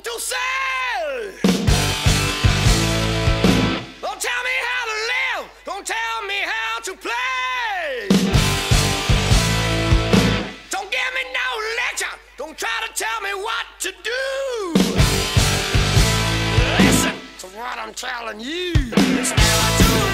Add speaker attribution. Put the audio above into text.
Speaker 1: nothing to sell. Don't tell me how to live. Don't tell me how to play. Don't give me no lecture. Don't try to tell me what to do. Listen to what I'm telling you. It's never too